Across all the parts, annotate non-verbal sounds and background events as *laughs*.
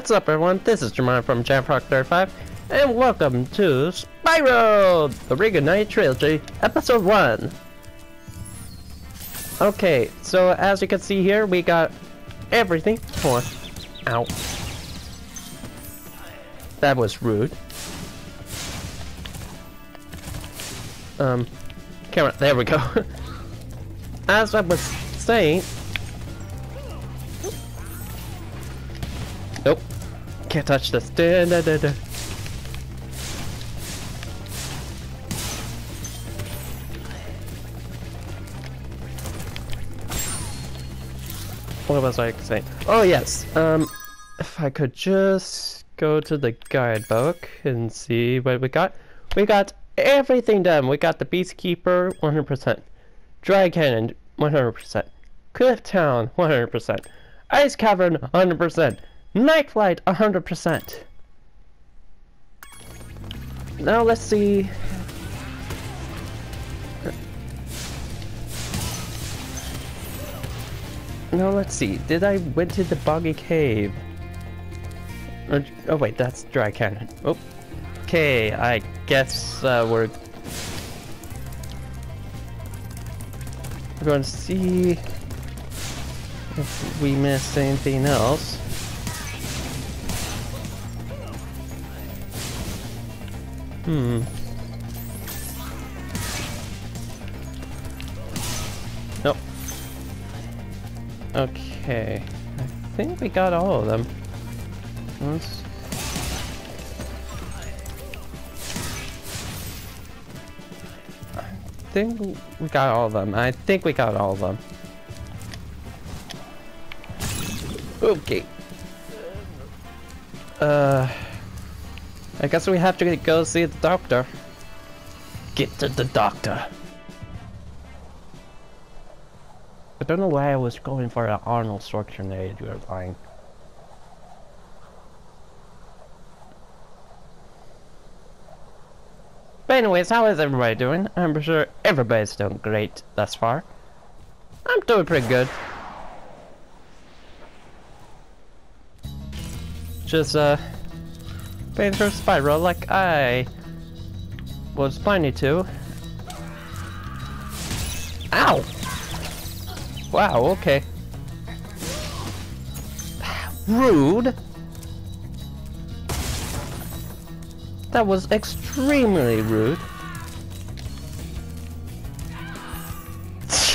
What's up everyone, this is Jeremiah from Jamfrog35, and welcome to Spyro! The Reignited Trilogy, Episode 1! Okay, so as you can see here, we got everything for... Ow. That was rude. Um, camera, there we go. *laughs* as I was saying, Can't touch this. Da, da, da, da. What was I saying? Oh yes. Um, if I could just go to the guidebook and see what we got. We got everything done. We got the Peacekeeper 100%, Dry Canyon 100%, Cliff Town 100%, Ice Cavern 100%, Night Flight 100%. Now let's see. Now let's see. Did I went to the boggy cave? Or, oh wait, that's dry canyon. Oh. Okay, I guess uh, we're we're going to see if we missed anything else. Hmm. Nope. Okay. I think we got all of them. Let's... I think we got all of them. I think we got all of them. Okay. Uh... I guess we have to go see the doctor. Get to the doctor. I don't know why I was going for an Arnold Schwarzenegger line. But anyways, how is everybody doing? I'm sure everybody's doing great thus far. I'm doing pretty good. Just, uh, playing through Spyro like I was planning to. Ow! Wow, okay. Rude! That was extremely rude.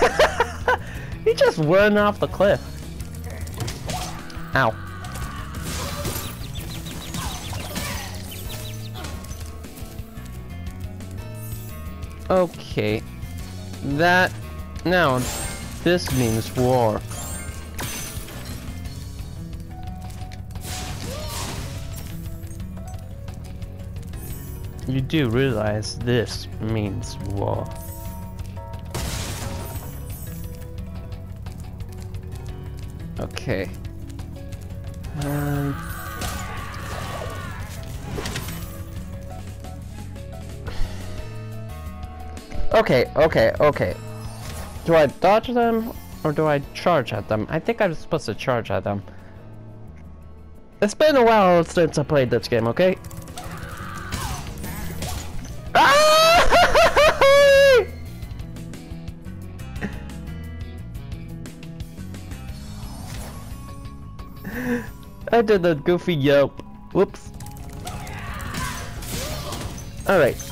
*laughs* he just went off the cliff. Ow. Okay. That... Now, this means war. You do realize this means war. Okay. Um... Okay, okay, okay. Do I dodge them or do I charge at them? I think I'm supposed to charge at them. It's been a while since I played this game, okay? *laughs* I did a goofy yelp. Whoops. Alright.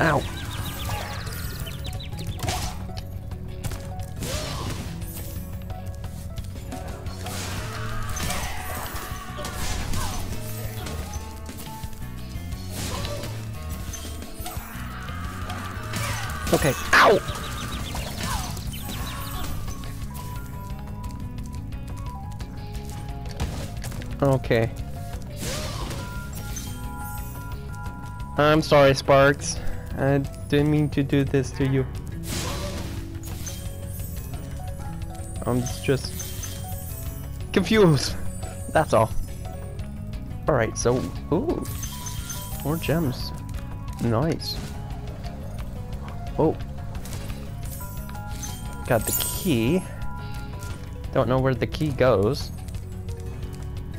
Ow. Okay. Ow! Okay. I'm sorry, Sparx. I didn't mean to do this to you. I'm just confused. That's all. Alright, so, ooh, more gems. Nice. Oh. got the key. Don't know where the key goes.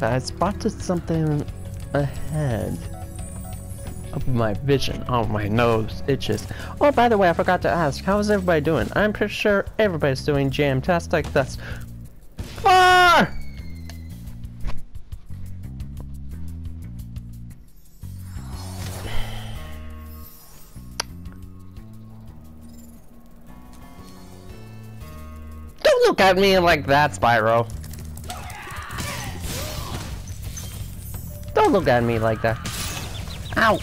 I spotted something ahead my vision. Oh, my nose itches. Oh, by the way, I forgot to ask, how is everybody doing? I'm pretty sure everybody's doing jam-tastic. That's far! Don't look at me like that, Spyro. Don't look at me like that. Ow!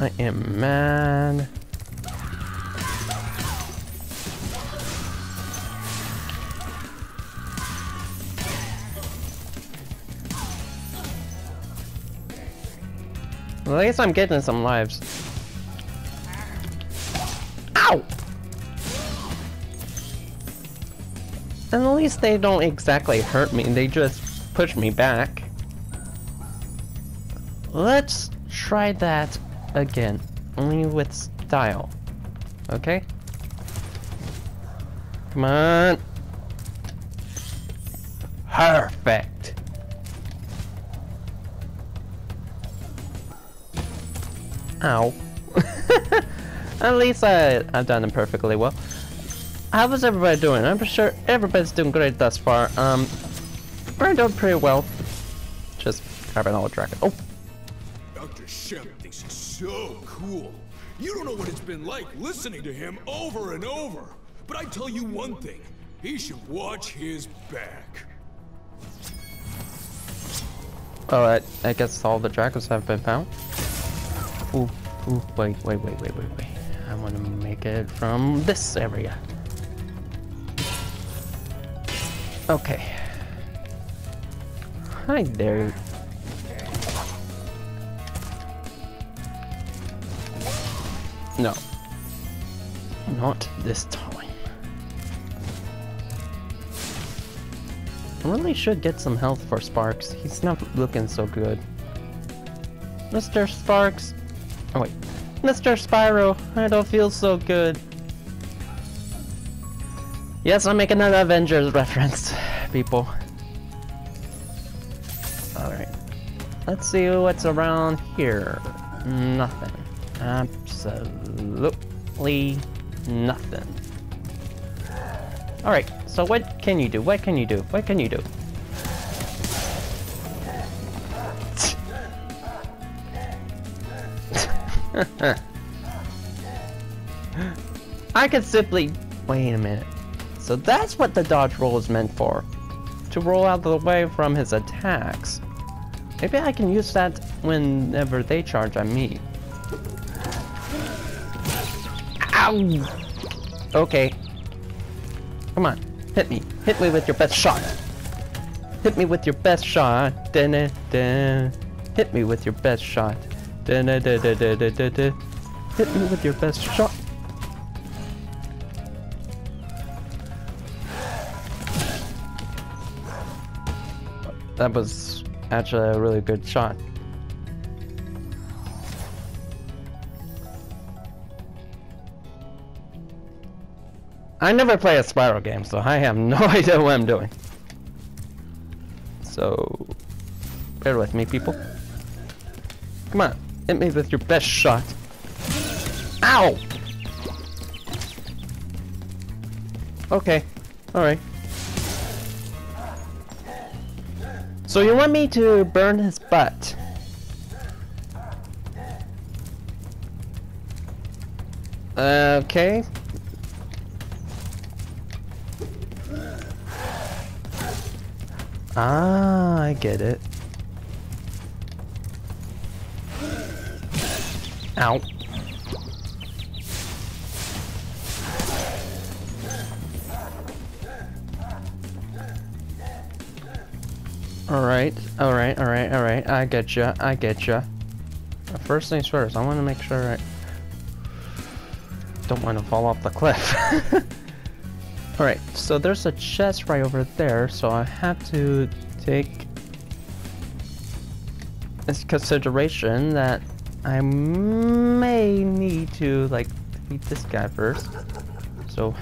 I am mad. Well, at least I'm getting some lives. Ow! And at least they don't exactly hurt me, they just push me back. Let's try that again, only with style. Okay? Come on. Perfect. Ow. *laughs* At least I, I've done it perfectly well. How is everybody doing? I'm sure everybody's doing great thus far. Um, we're doing pretty well. Just grabbing all dragon. Oh, Dr. He's so cool. You don't know what it's been like listening to him over and over. But I tell you one thing, he should watch his back. Oh, Alright, I guess all the dragons have been found. Ooh, ooh, wait, wait, wait, wait, wait, wait. I want to make it from this area. Okay. Hi there. No. Not this time. I really should get some health for Sparx. He's not looking so good. Mr. Sparx. Oh wait. Mr. Spyro, I don't feel so good. Yes, I'm making an Avengers reference, *laughs* people. Alright. Let's see what's around here. Nothing. Absolutely nothing. Alright, so what can you do? What can you do? What can you do? *laughs* I could simply... Wait a minute. So that's what the dodge roll is meant for. To roll out of the way from his attacks. Maybe I can use that whenever they charge on me. Ow! Okay. Come on. Hit me. Hit me with your best shot. Hit me with your best shot. Dun -dun -dun. Hit me with your best shot. Dun -dun -dun -dun -dun -dun -dun. Hit me with your best shot. That was actually a really good shot. I never play a Spyro game, so I have no *laughs* idea what I'm doing. So, bear with me, people. Come on, hit me with your best shot. Ow! Okay, alright. So you want me to burn his butt? Okay. Ah, I get it. Ow. Alright, alright, alright, alright. I get I get. First things first, I want to make sure I... don't want to fall off the cliff. *laughs* Alright, so there's a chest right over there, so I have to take into consideration that I may need to, like, beat this guy first. So...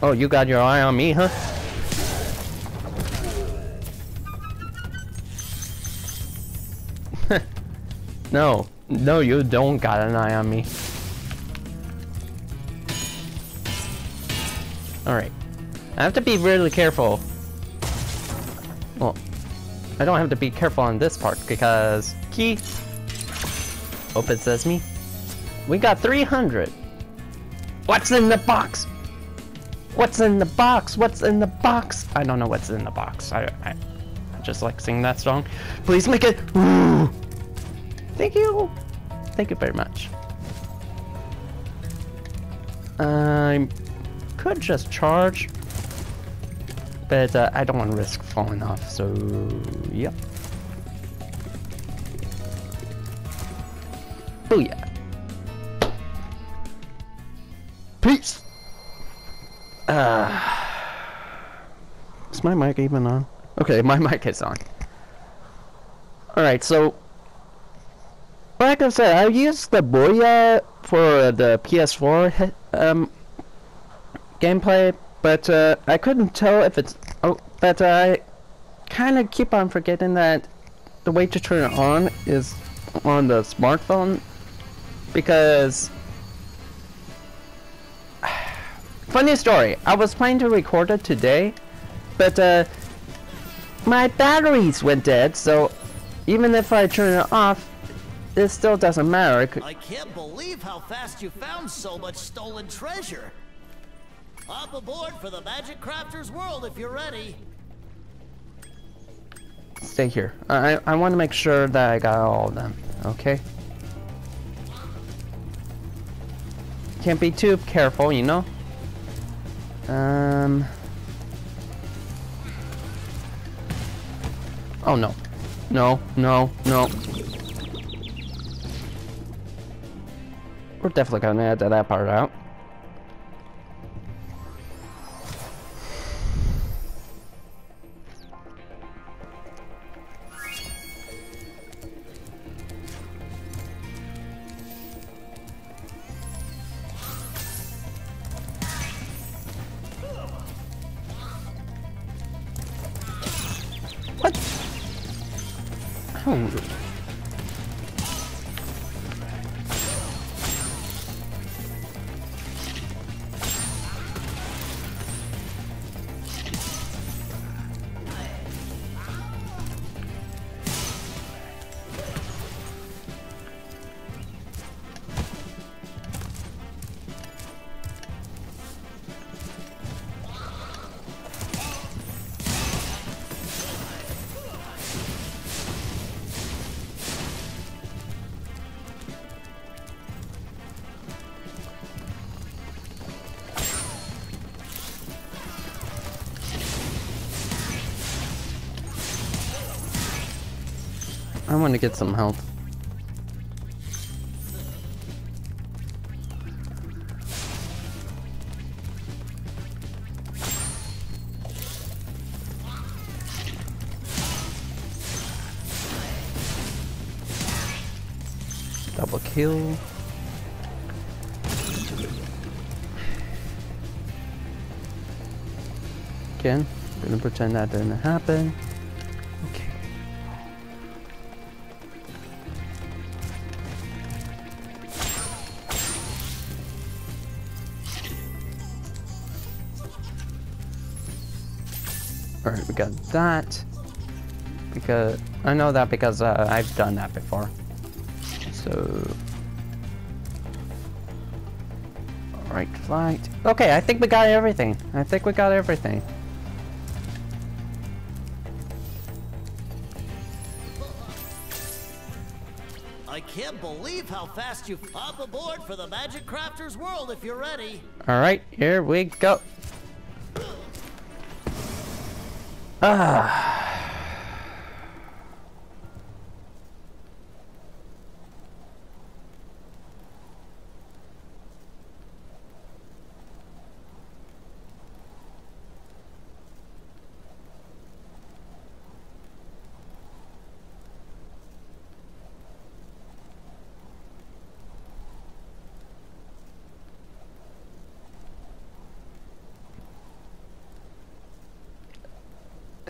Oh, you got your eye on me, huh? *laughs* no, no, you don't got an eye on me. Alright. I have to be really careful. Well, I don't have to be careful on this part because key. Open sesame. We got 300. What's in the box? What's in the box? What's in the box? I don't know what's in the box. I, I, I just like singing that song. Please make it. Thank you. Thank you very much. I could just charge, but uh, I don't want to risk falling off. So, yep. Booyah. Peace. Uh, is my mic even on? Okay, my *laughs* mic is on. Alright, so... Like I said, I used the Booyah for the PS4 um, gameplay, but uh, I couldn't tell if it's... Oh, but I kind of keep on forgetting that the way to turn it on is on the smartphone, because *sighs* Funny story, I was planning to record it today, but uh, my batteries went dead, so even if I turn it off, it still doesn't matter. I can't believe how fast you found so much stolen treasure. Hop aboard for the Magic Crafter's world if you're ready. Stay here. I, I want to make sure that I got all of them, okay? Can't be too careful, you know? Um. Oh no. No, no, no. We're definitely gonna add that part out. Oh. I want to get some health. Double kill. Again, gonna pretend that didn't happen. Alright, we got that. Because I know that because uh, I've done that before. So Alright, flight. Okay, I think we got everything. I think we got everything. I can't believe how fast you pop aboard for the Magic Crafter's world if you're ready. Alright, here we go. Ah.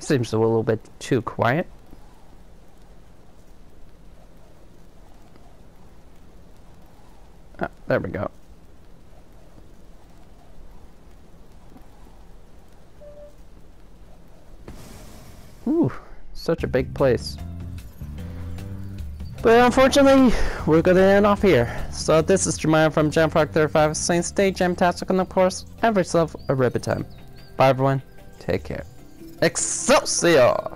Seems a little bit too quiet. Ah, there we go. Ooh, such a big place. But unfortunately, we're gonna end off here. So this is Jeremiah from Jamfrog35 saying stay jamtastic and of course, have yourself a ribbit time. Bye everyone, take care. Excelsior!